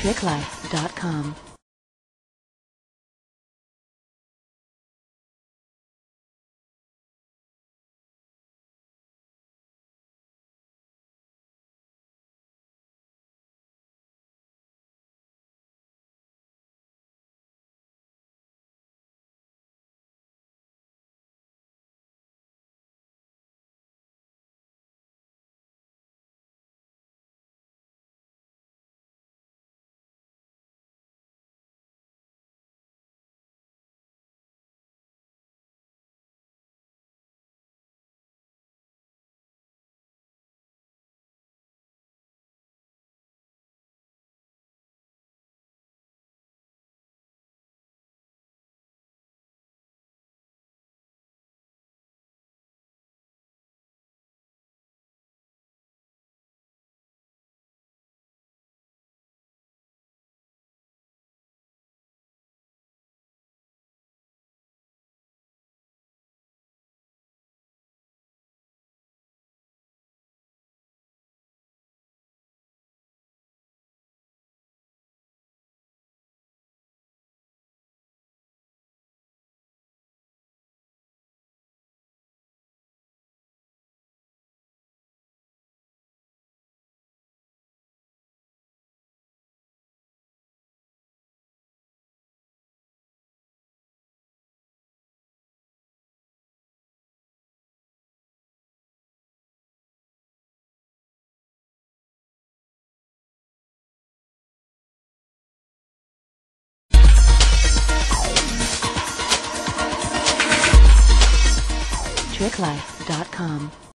TrickLife.com. TrickLife.com.